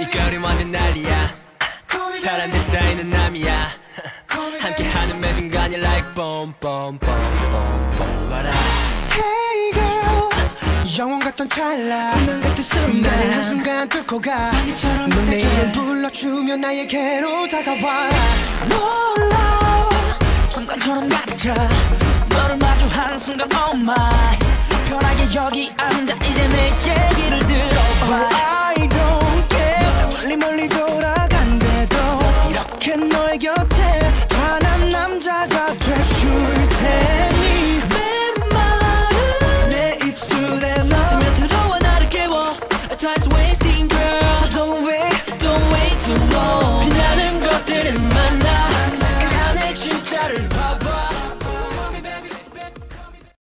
이 거리 완전 난리야. 사람들 사이는 남이야. 함께하는 매 순간이 like boom boom boom boom boom. what up Hey girl. 영원 같던 찰나. 운명 같은 순간. 나를 한순간 뚫고 가. 시작해. 이름 불러주며 나에게로 다가와. 놀라. 순간처럼 가득차 너를 마주하는 순간 oh my. 편하게 여기 앉아. 이제 내 내 곁에 단한 남자가 돼줄 테니 내 입술에 너 스며들어와 나를 깨워 Time's wasting girl So don't wait, don't wait too long